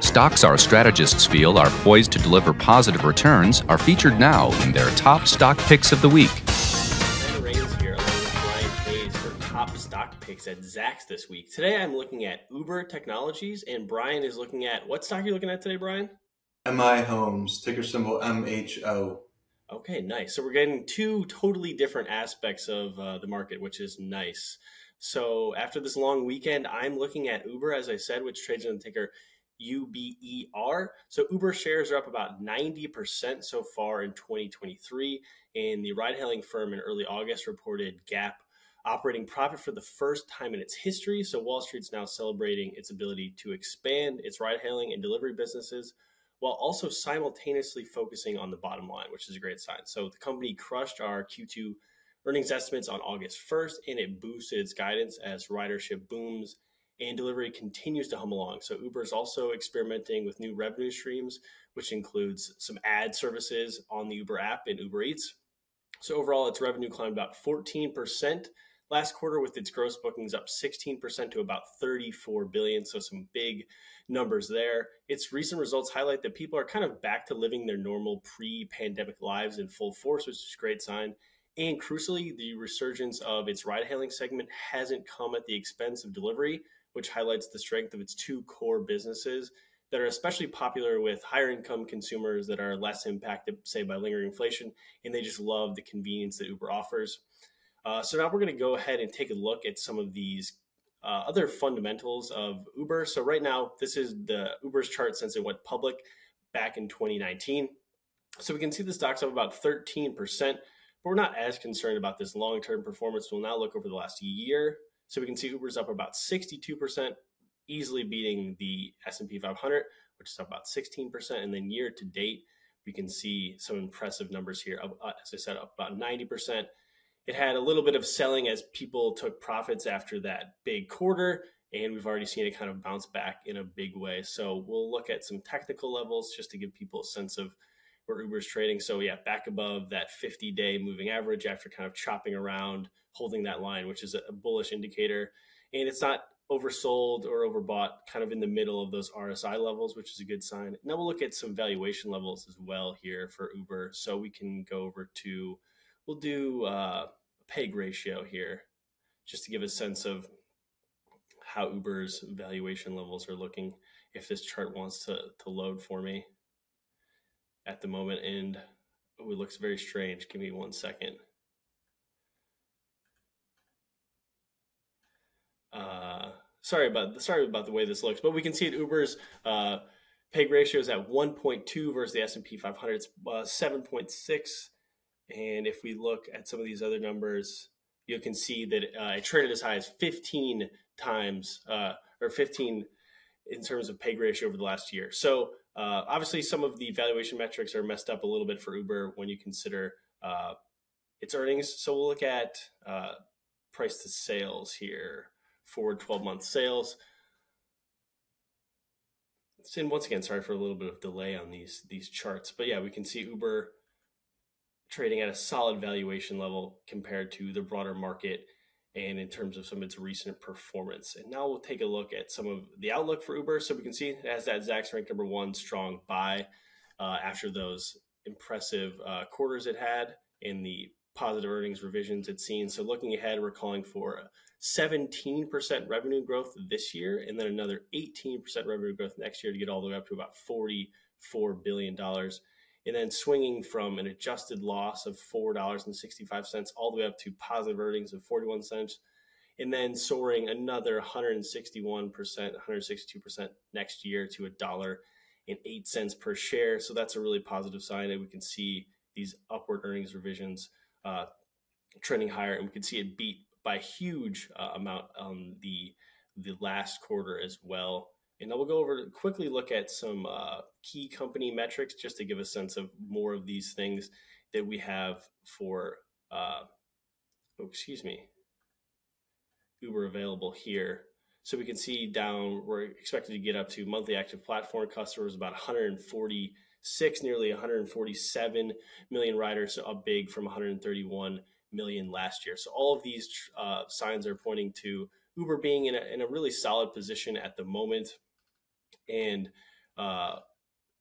Stocks our strategists feel are poised to deliver positive returns are featured now in their top stock picks of the week. Here along with Brian Hayes for top stock picks at Zacks this week. Today I'm looking at Uber Technologies, and Brian is looking at what stock are you looking at today, Brian? MI Homes, ticker symbol MHO. Okay, nice. So we're getting two totally different aspects of uh, the market, which is nice. So after this long weekend, I'm looking at Uber, as I said, which trades on the ticker UBER. So Uber shares are up about 90% so far in 2023. And the ride hailing firm in early August reported GAAP operating profit for the first time in its history. So Wall Street's now celebrating its ability to expand its ride hailing and delivery businesses while also simultaneously focusing on the bottom line, which is a great sign. So the company crushed our Q2 earnings estimates on August 1st, and it boosted its guidance as ridership booms and delivery continues to hum along. So Uber is also experimenting with new revenue streams, which includes some ad services on the Uber app and Uber Eats. So overall, its revenue climbed about 14% last quarter, with its gross bookings up 16% to about 34 billion. So some big numbers there. Its recent results highlight that people are kind of back to living their normal pre-pandemic lives in full force, which is a great sign. And crucially, the resurgence of its ride hailing segment hasn't come at the expense of delivery, which highlights the strength of its two core businesses that are especially popular with higher income consumers that are less impacted, say, by lingering inflation, and they just love the convenience that Uber offers. Uh, so now we're going to go ahead and take a look at some of these uh, other fundamentals of Uber. So right now, this is the Uber's chart since it went public back in 2019. So we can see the stock's up about 13% but we're not as concerned about this long-term performance. We'll now look over the last year. So we can see Uber's up about 62%, easily beating the S&P 500, which is up about 16%. And then year to date, we can see some impressive numbers here. Uh, as I said, up about 90%. It had a little bit of selling as people took profits after that big quarter, and we've already seen it kind of bounce back in a big way. So we'll look at some technical levels just to give people a sense of where Uber's trading. So yeah, back above that 50 day moving average after kind of chopping around, holding that line, which is a bullish indicator. And it's not oversold or overbought, kind of in the middle of those RSI levels, which is a good sign. Now we'll look at some valuation levels as well here for Uber. So we can go over to, we'll do uh, PEG ratio here, just to give a sense of how Uber's valuation levels are looking. If this chart wants to, to load for me at the moment, and oh, it looks very strange. Give me one second. Uh, sorry about sorry about the way this looks, but we can see that Uber's uh, PEG ratio is at 1.2 versus the S&P 500. It's uh, 7.6, and if we look at some of these other numbers, you can see that uh, it traded as high as 15 times uh, or 15 in terms of PEG ratio over the last year. So obviously, some of the valuation metrics are messed up a little bit for Uber when you consider its earnings. So we'll look at price to sales here, forward 12 month sales. And once again, sorry for a little bit of delay on these these charts, but yeah, we can see Uber trading at a solid valuation level compared to the broader market and in terms of some of its recent performance. And now we'll take a look at some of the outlook for Uber. So we can see it has that Zacks ranked number one strong buy uh, after those impressive uh, quarters it had in the positive earnings revisions it's seen. So looking ahead, we're calling for 17% revenue growth this year and then another 18% revenue growth next year to get all the way up to about $44 billion and then swinging from an adjusted loss of $4.65 all the way up to positive earnings of 41 cents and then soaring another 161%, 162% next year to a dollar and eight cents per share. So that's a really positive sign, that we can see these upward earnings revisions uh, trending higher, and we can see it beat by a huge uh, amount on the the last quarter as well. And I will go over quickly look at some uh, key company metrics just to give a sense of more of these things that we have for, uh, oh, excuse me, Uber available here. So we can see down, we're expected to get up to monthly active platform customers about 146, nearly 147 million riders, so up big from 131 million last year. So all of these uh, signs are pointing to Uber being in a, in a really solid position at the moment and Uh,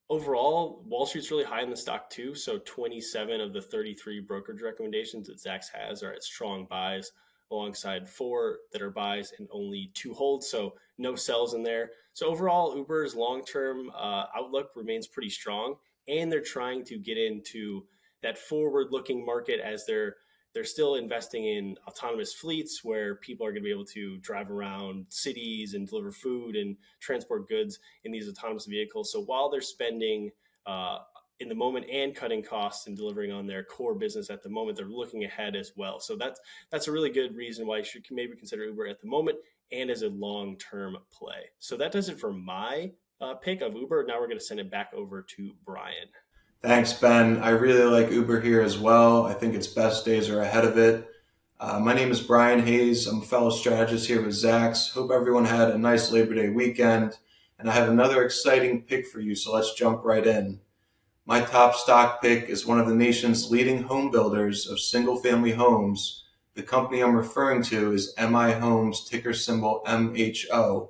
overall, Wall Street's really high in the stock too. So 27 of the 33 brokerage recommendations that Zacks has are at strong buys, alongside four that are buys and only two holds. So no sells in there. So overall, Uber's long-term uh, outlook remains pretty strong, and they're trying to get into that forward-looking market as they're they're still investing in autonomous fleets where people are going to be able to drive around cities and deliver food and transport goods in these autonomous vehicles. So while they're spending uh, in the moment and cutting costs and delivering on their core business at the moment, they're looking ahead as well. So that's that's a really good reason why you should maybe consider Uber at the moment and as a long term play. So that does it for my uh, pick of Uber. Now we're going to send it back over to Brian. Thanks, Ben. I really like Uber here as well. I think its best days are ahead of it. Uh, my name is Brian Hayes. I'm a fellow strategist here with Zacks. Hope everyone had a nice Labor Day weekend. And I have another exciting pick for you, so let's jump right in. My top stock pick is one of the nation's leading home builders of single family homes. The company I'm referring to is MI Homes, ticker symbol MHO.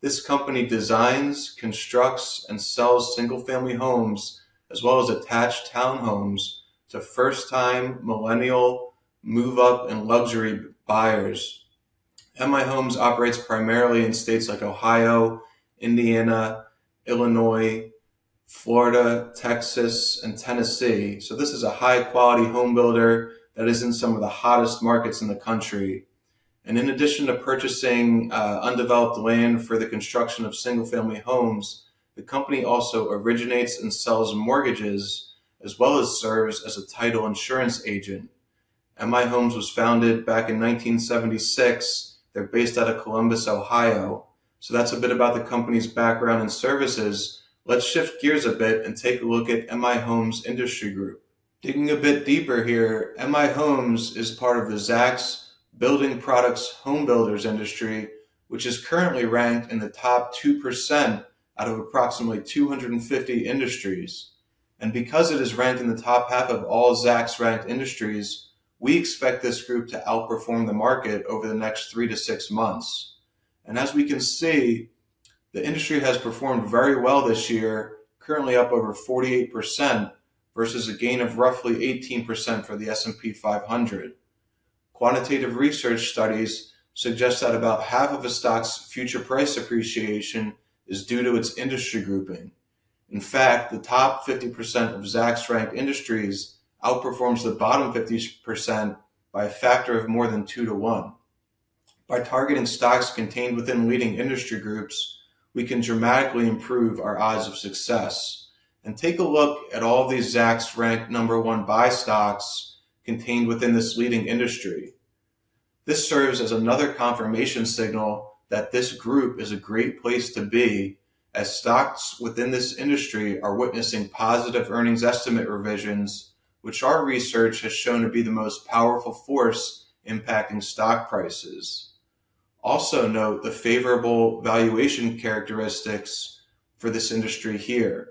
This company designs, constructs, and sells single family homes as well as attached townhomes to first-time millennial move-up and luxury buyers. MI Homes operates primarily in states like Ohio, Indiana, Illinois, Florida, Texas, and Tennessee. So this is a high quality home builder that is in some of the hottest markets in the country. And in addition to purchasing uh, undeveloped land for the construction of single family homes, the company also originates and sells mortgages as well as serves as a title insurance agent. MI Homes was founded back in 1976. They're based out of Columbus, Ohio. So that's a bit about the company's background and services. Let's shift gears a bit and take a look at MI Homes Industry Group. Digging a bit deeper here, MI Homes is part of the Zacks Building Products Home Builders industry, which is currently ranked in the top 2% out of approximately 250 industries. And because it is ranked in the top half of all Zacks ranked industries, we expect this group to outperform the market over the next three to six months. And as we can see, the industry has performed very well this year, currently up over 48% versus a gain of roughly 18% for the S&P 500. Quantitative research studies suggest that about half of a stock's future price appreciation is due to its industry grouping. In fact, the top 50% of Zacks ranked industries outperforms the bottom 50% by a factor of more than two to one. By targeting stocks contained within leading industry groups, we can dramatically improve our odds of success. And take a look at all these Zacks ranked number one buy stocks contained within this leading industry. This serves as another confirmation signal that this group is a great place to be as stocks within this industry are witnessing positive earnings estimate revisions, which our research has shown to be the most powerful force impacting stock prices. Also note the favorable valuation characteristics for this industry here.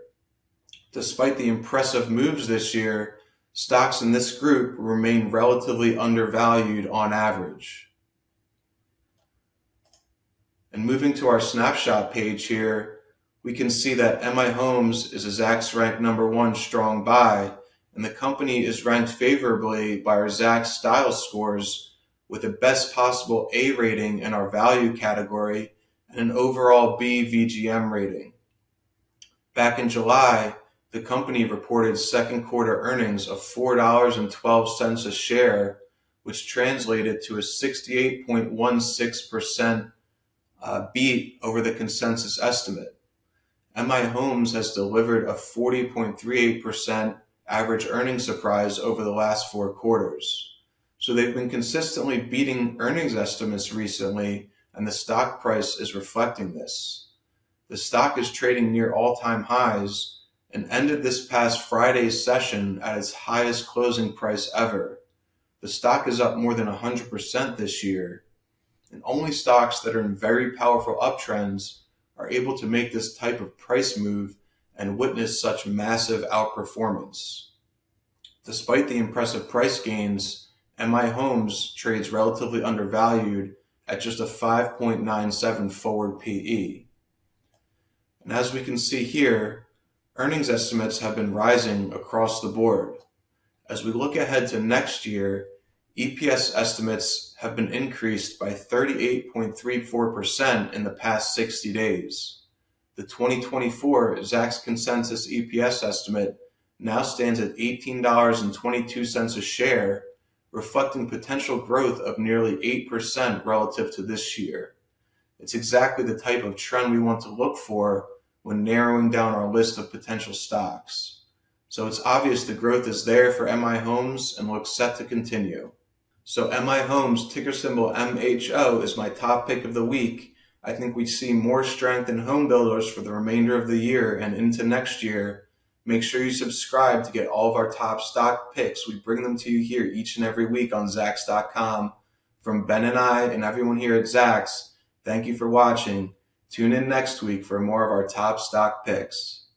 Despite the impressive moves this year, stocks in this group remain relatively undervalued on average. And moving to our snapshot page here, we can see that MI Homes is a Zacks ranked number one strong buy, and the company is ranked favorably by our Zacks style scores with the best possible A rating in our value category and an overall B VGM rating. Back in July, the company reported second quarter earnings of $4.12 a share, which translated to a 68.16% uh, beat over the consensus estimate. MI Homes has delivered a 40.38% average earnings surprise over the last four quarters. So they've been consistently beating earnings estimates recently, and the stock price is reflecting this. The stock is trading near all time highs and ended this past Friday's session at its highest closing price ever. The stock is up more than 100% this year and only stocks that are in very powerful uptrends are able to make this type of price move and witness such massive outperformance. Despite the impressive price gains, MI Homes trades relatively undervalued at just a 5.97 forward PE. And as we can see here, earnings estimates have been rising across the board. As we look ahead to next year, EPS estimates have been increased by 38.34% in the past 60 days. The 2024 Zacks consensus EPS estimate now stands at $18.22 a share, reflecting potential growth of nearly 8% relative to this year. It's exactly the type of trend we want to look for when narrowing down our list of potential stocks. So it's obvious the growth is there for MI Homes and looks set to continue. So MI Homes, ticker symbol MHO, is my top pick of the week. I think we see more strength in home builders for the remainder of the year and into next year. Make sure you subscribe to get all of our top stock picks. We bring them to you here each and every week on Zacks.com. From Ben and I and everyone here at Zacks, thank you for watching. Tune in next week for more of our top stock picks.